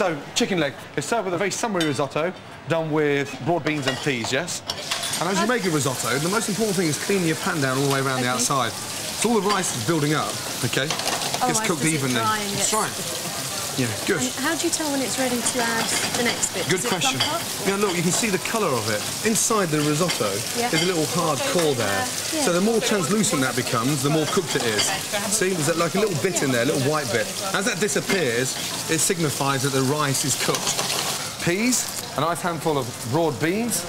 So, chicken leg. It's served with a very summery risotto, done with broad beans and peas, yes? And as you make a risotto, the most important thing is cleaning your pan down all the way around the outside. So all the rice is building up, OK? Oh, Gets right, cooked evenly. dry and That's gets- right. Yeah, good. And how do you tell when it's ready to add the next bit? Good Does question. Yeah, look, you can see the colour of it. Inside the risotto, Yeah. there's a little hard core there. So the more translucent that becomes, the more cooked it is. See, there's like a little bit in there, a little white bit. As that disappears, it signifies that the rice is cooked. Peas, a nice handful of broad beans.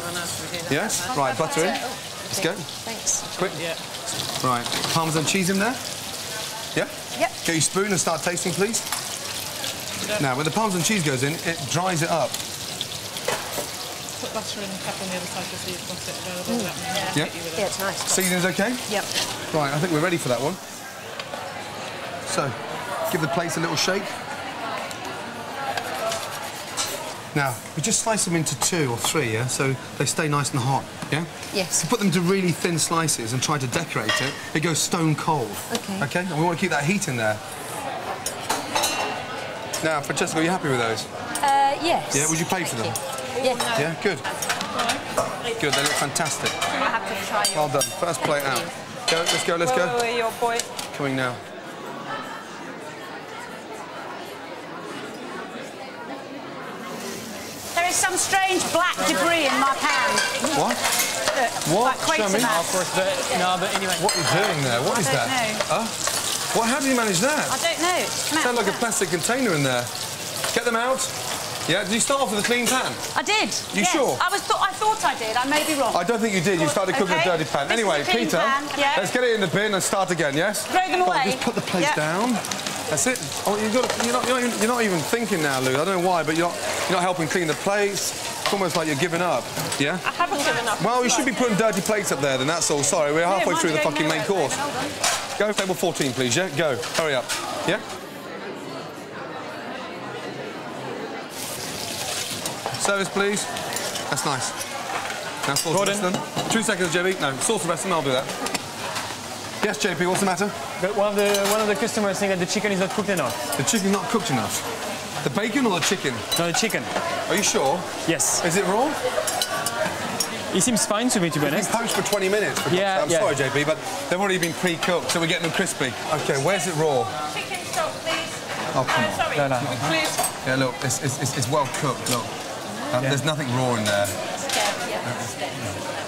Yes, right, butter in. Let's go. Thanks. Quick. Right, parmesan cheese in there. Yeah? Yep. Get your spoon and start tasting, please. Now, when the parmesan cheese goes in, it dries it up. Put butter in the cup on the other side just so you've got it available. Mm. That may Yeah. get with Yeah, it. it's nice. Seasoning's okay? Yep. Right, I think we're ready for that one. So, give the plates a little shake. Now, we just slice them into two or three, yeah? So they stay nice and hot, yeah? Yes. If you put them to really thin slices and try to decorate it, it goes stone cold. Okay. Okay? And we want to keep that heat in there. Now, Francesca, are you happy with those? Uh, yes. Yeah, would you pay for them? Yeah. Yeah, good. Good, they look fantastic. I have to try your... Well done. First plate out. Go, let's go, let's Wait, go. wait, wait, your boy. Coming now. There is some strange black debris in my pan. What? Look, What? Like Show me. Quatermass. Of course, but, no, but anyway. What are you doing there? What I is don't that? know. Huh? What? How did you manage that? I don't know. It's come out Sound like a plastic container in there. Get them out. Yeah. Did you start off with a clean pan? I did. You yes. sure? I was. Th I thought I did. I may be wrong. I don't think you did. You started cooking Okay. a dirty pan. This is anyway, Peter, pan, yeah. let's get it in the bin and start again. Yes. Throw them on, away. just put the plates Yeah. down. That's it. Oh, you've got. You're not. You're not, even, you're not even thinking now, Lou. I don't know why, but you're not. You're not helping clean the plates. It's almost like you're giving up. Yeah. I haven't given up. Well, you should be putting dirty plates up there, then that's all. Sorry, we're halfway mine's through the fucking main course. Go, table 14, please, yeah? Go. Hurry up. Yeah? Service, please. That's nice. Now sauce Gordon. the rest of them. Two seconds, JP. No, sauce the rest of them, I'll do that. Yes, JP, what's the matter? But one of the one of the customers saying that the chicken is not cooked enough. The chicken's not cooked enough. The bacon or the chicken? No, the chicken. Are you sure? Yes. Is it raw? It seems fine to me, to be It's honest. been poached for 20 minutes. for Yeah, God's sake. yeah. I'm sorry, JP, but they've already been pre-cooked, so we're getting them crispy. Okay, where's it raw? Chicken stock, please. Oh, come on. Sorry. No, no. Please. Yeah, look, it's, it's, it's, it's well cooked, look. Um, There's nothing raw in there.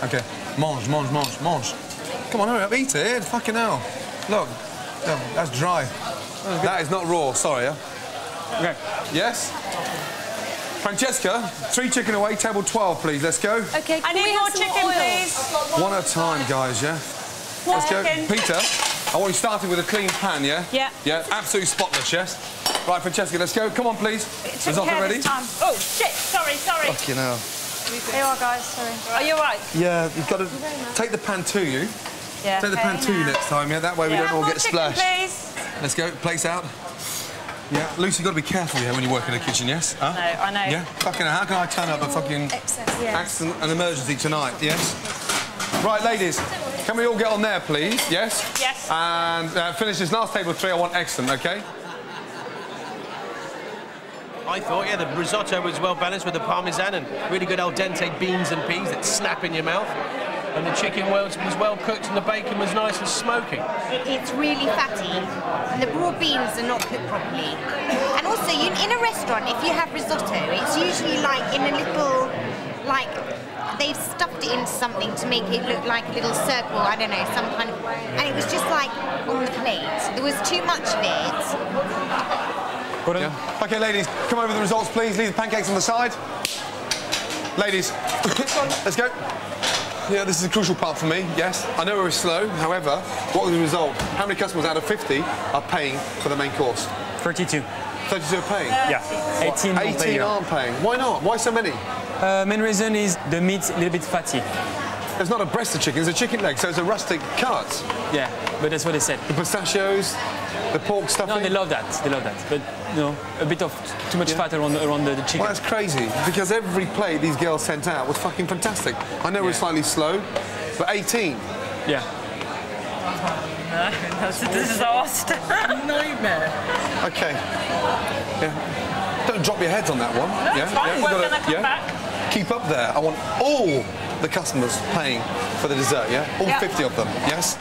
Okay, mange, mange, mange, mange. Come on, hurry up, eat it, fucking hell. Look, no, that's dry. That is not raw, sorry, yeah? Okay. Yes? Francesca, three chicken away, table 12, please, let's go. Okay. I can we need have more some chicken, oil? please. One at a time, guys, yeah? More Let's go. chicken. Peter, I want you starting with a clean pan, yeah? Yeah. Yeah, absolutely spotless, yes? Right, Francesca, let's go. Come on, please. Took Risotto care ready? this time. Oh, shit. Sorry, sorry. Fucking hell. Here you are, guys. Sorry. Are you all right? Yeah, you've got to take the pan to you. Yeah. Take the pan to you next time, yeah? That way we don't all more get chicken, splashed. please. Let's go, place out. Yeah, Lucy, you've got to be careful, yeah, when you work in a kitchen, yes? Huh? No, I know. Yeah? Fucking how can I turn up a fucking accident and emergency tonight, yes? Right, ladies, can we all get on there, please? Yes? Yes. And uh, finish this last table three, I want excellent, okay? I thought, yeah, the risotto was well balanced with the parmesan and really good al dente beans and peas that snap in your mouth. And the chicken was, was well cooked and the bacon was nice and smoky. it's really fatty and the broad beans are not cooked properly. And also, you, in a restaurant, if you have risotto, it's usually like in a little, like, they've stuffed it into something to make it look like a little circle, I don't know, some kind of, and it was just like on the plate. There was too much of it. Gordon. Yeah. Okay, ladies, come over the results, please. Leave the pancakes on the side. Ladies, let's go. Yeah, this is a crucial part for me, yes. I know we're slow, however, what was the result? How many customers out of 50 are paying for the main course? 32. 32 are paying? Yeah. 18 will pay 18 aren't paying. Why not? Why so many? Uh, main reason is the meat a little bit fatty. There's not a breast of chicken, it's a chicken leg, so it's a rustic cut. Yeah, but that's what they said. The pistachios, the pork stuffing. No, they love that. They love that. But know, a bit of too much fat around around the, the chicken. Well, that's crazy, because every plate these girls sent out was fucking fantastic. I know we're slightly slow, but 18. Yeah. That's a disaster. Nightmare. Okay. Yeah. Don't drop your heads on that one. yeah, fine. yeah. We're gonna come yeah. back. Keep up there. I want all the customers paying for the dessert. Yeah, all Yeah. 50 of them. Yes.